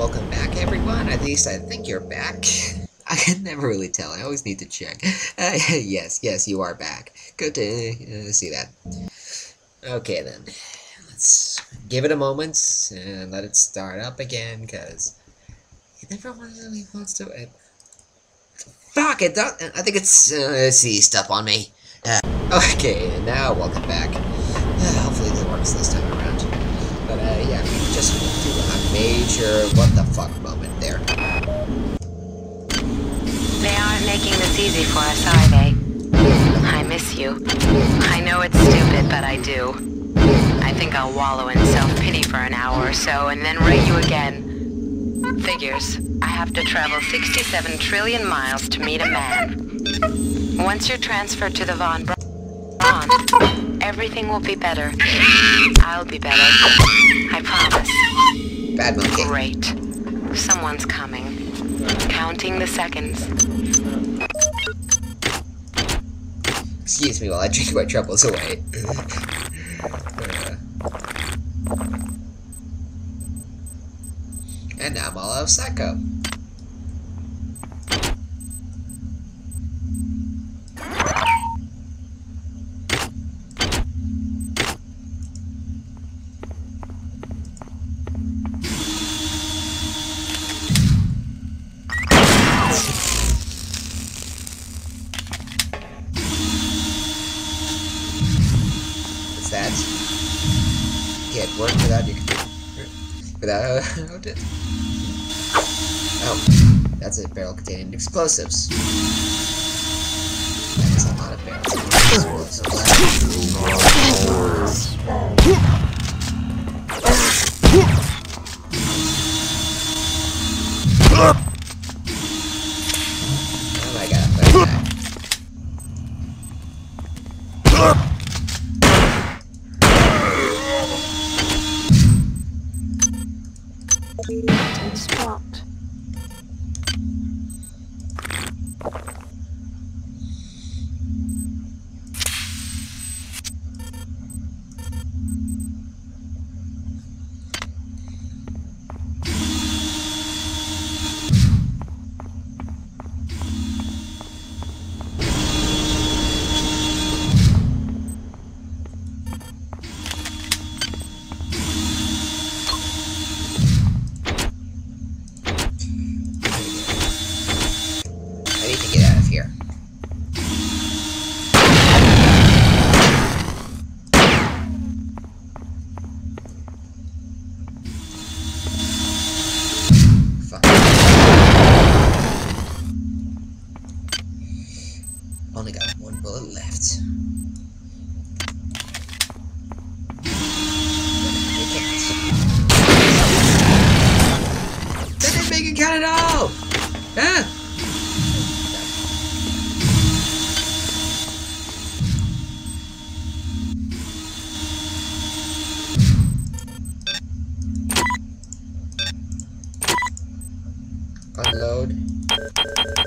welcome back, everyone. At least I think you're back. I can never really tell. I always need to check. Uh, yes, yes, you are back. Good to uh, see that. Okay, then. Let's give it a moment and let it start up again, because it never really wants to. Uh, fuck it! Does, I think it's uh, seized up on me. Uh, okay, now welcome back. Uh, hopefully this works this time around. But uh, yeah, just do a major what the fuck moment there. They aren't making this easy for us, are they? I miss you. I know it's stupid, but I do. I think I'll wallow in self-pity for an hour or so and then rate you again. Figures. I have to travel 67 trillion miles to meet a man. Once you're transferred to the Von Braun, everything will be better. I'll be better. I promise. Bad monkey. Great. Someone's coming. Counting the seconds. Excuse me while I drink my troubles away. Uh, and now I'm all out of Psycho. Without. it. oh, that's a barrel containing explosives. That is a lot of barrels Unload.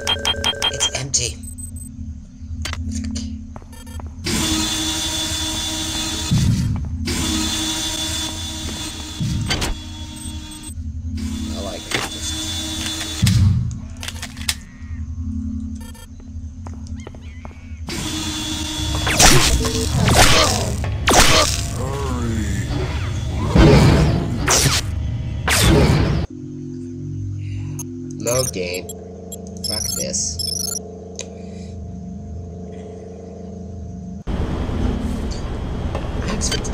Load game. Fuck this. I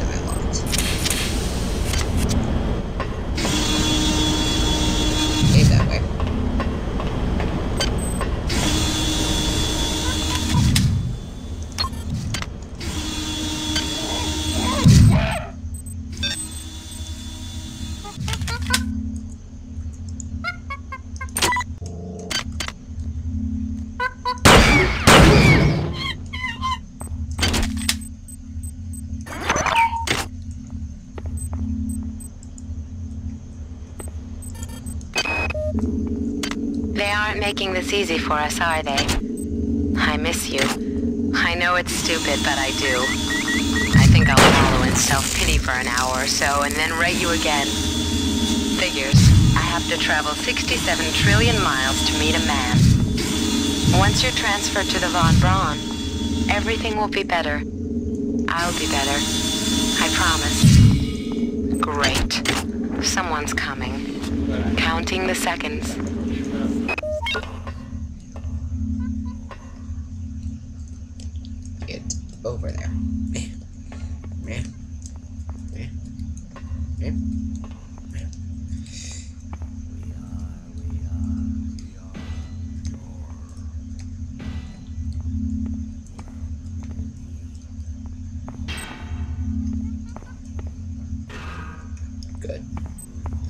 making this easy for us, are they? I miss you. I know it's stupid, but I do. I think I'll wallow in self-pity for an hour or so and then write you again. Figures. I have have to travel 67 trillion miles to meet a man. Once you're transferred to the Von Braun, everything will be better. I'll be better. I promise. Great. Someone's coming. Counting the seconds.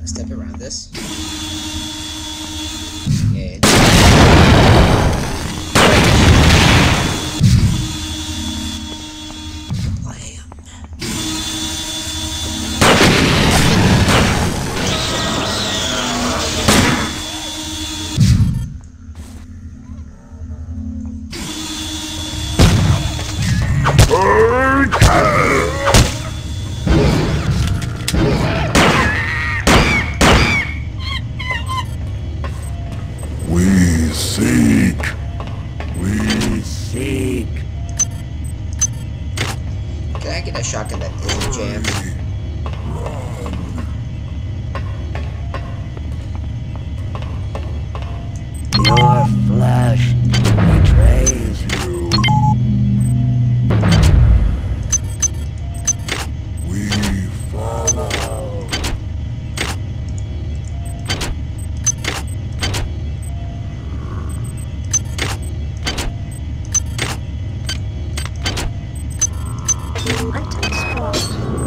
Step around this. Seek. We seek. Can I get a shotgun that isn't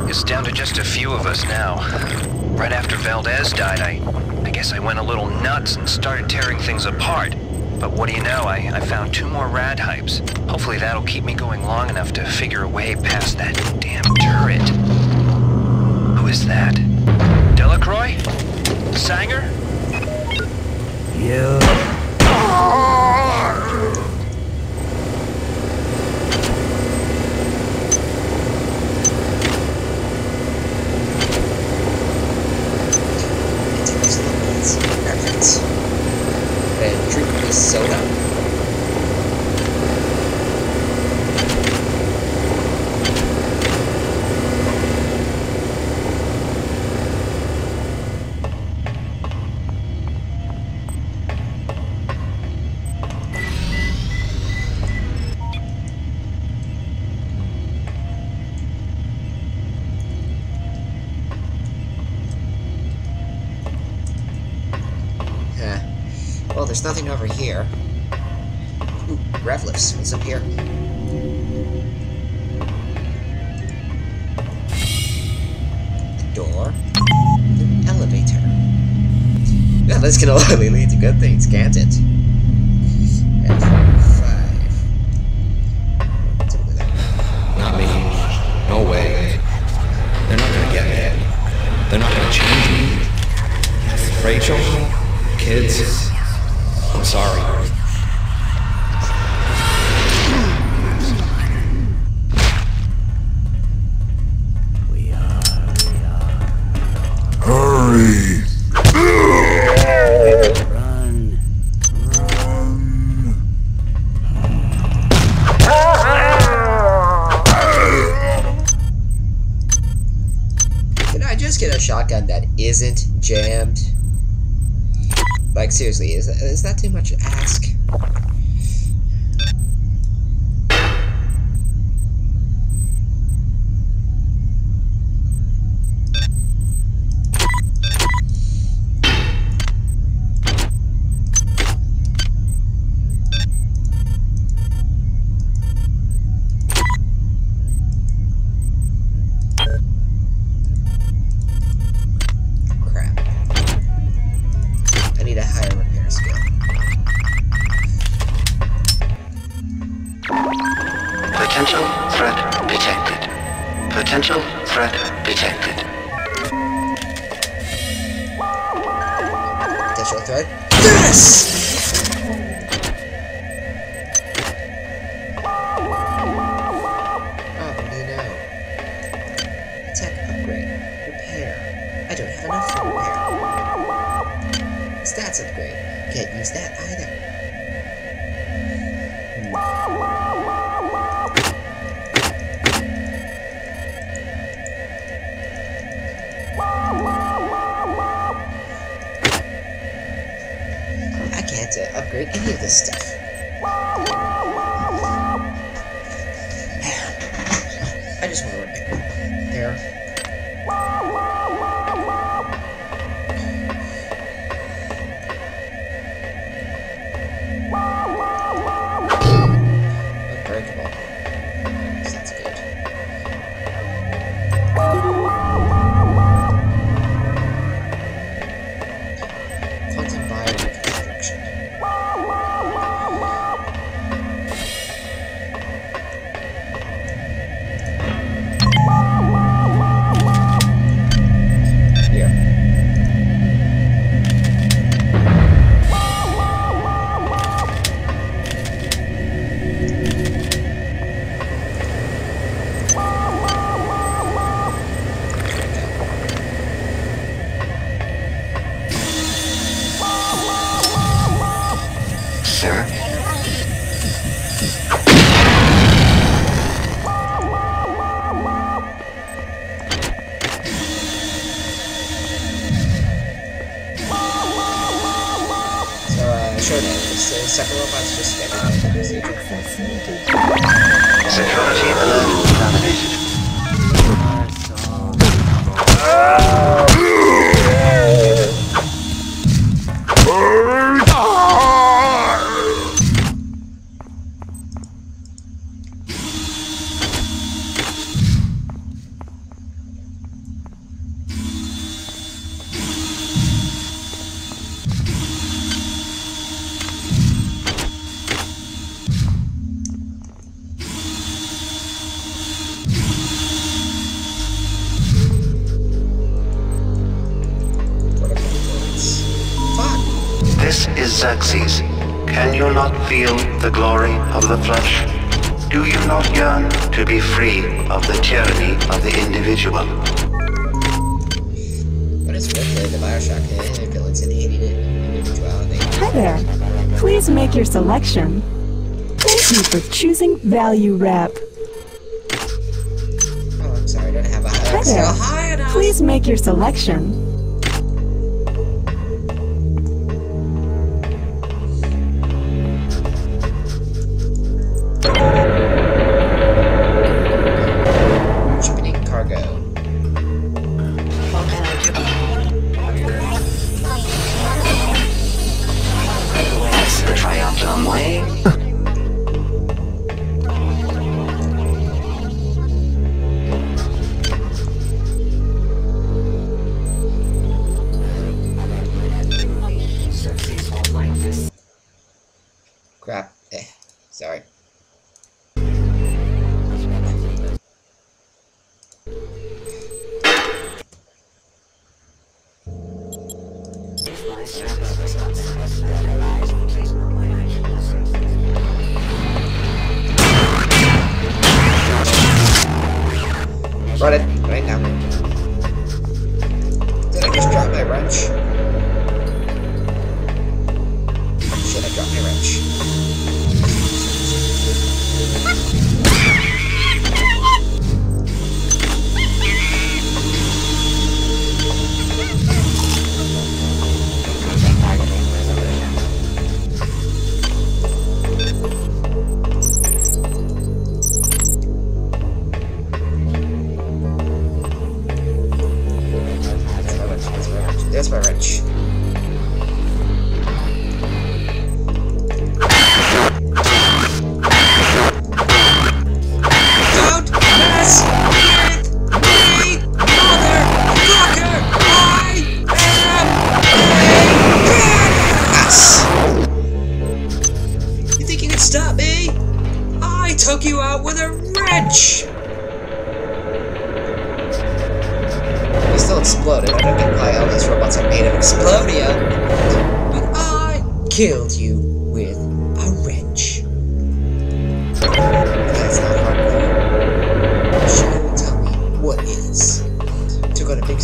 It's down to just a few of us now. Right after Valdez died, I, I guess I went a little nuts and started tearing things apart. But what do you know, I, I found two more rad hypos. Hopefully that'll keep me going long enough to figure a way past that damn turret. Who is that? Delacroix? Sanger? You Interesting. Perfect. And drink this soda. Well, there's nothing over here. Ooh, rev lifts. What's up here? A door. An elevator. Yeah, this can only lead to good things, can't it? F5. What's over there? Not me. No way. They're not gonna get me. They're not gonna change me. Rachel? Kids? I'm sorry. Seriously, is, is that too much to ask? Potential threat. Yes! Oh, you know? Tech upgrade. Repair. I don't have enough for repair. That's upgrade. Can't use that either. Upgrade any of this stuff. So, uh, sure then, this uh, second robot's just standing there in the. Security alert terminated. This Xerxes. Can you not feel the glory of the flesh? Do you not yearn to be free of the tyranny of the individual? But it's worth it, the Bioshock eh, villains and hating it, individuality. Hi there. Please make your selection. Thank you for choosing Value Wrap. Oh, I'm sorry, I don't have a Hi high skill there. high enough! Please make your selection.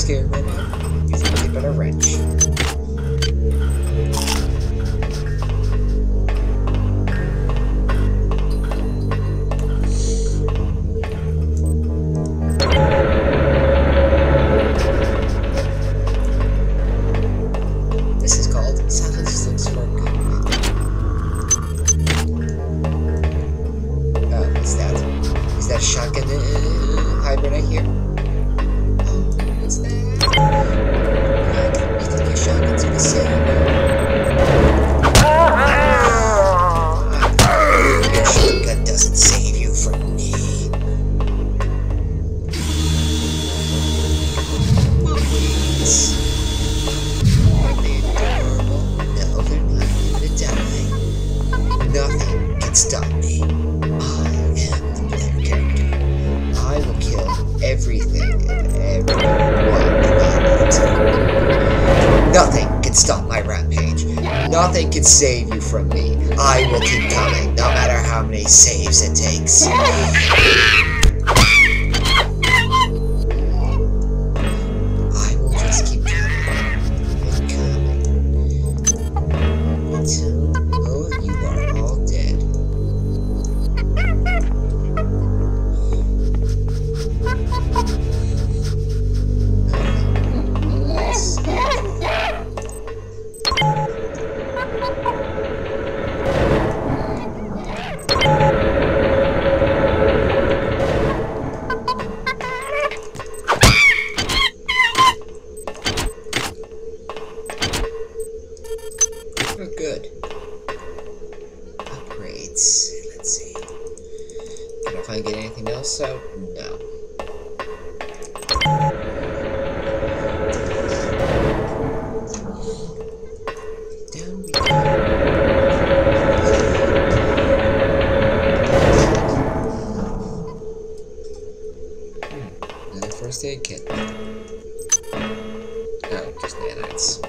Scary robot. I will keep coming, no matter how many saves it takes. nanites.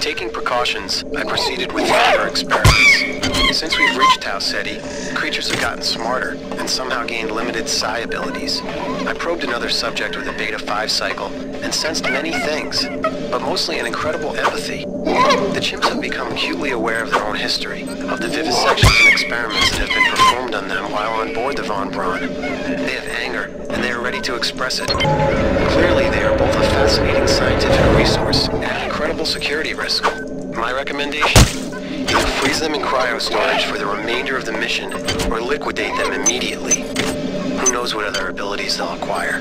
Taking precautions, I proceeded with further experiments. Since we've reached Tau Ceti, creatures have gotten smarter and somehow gained limited psi abilities. I probed another subject with a Beta 5 cycle and sensed many things, but mostly an incredible empathy. The chimps have become acutely aware of their own history, of the vivisections and experiments that have been performed on them while on board the Von Braun. They have anger, and they are ready to express it. Clearly, they are both a fascinating scientific resource and an incredible security risk. My recommendation? Either freeze them in cryo storage for the remainder of the mission, or liquidate them immediately. Knows what other abilities they'll acquire.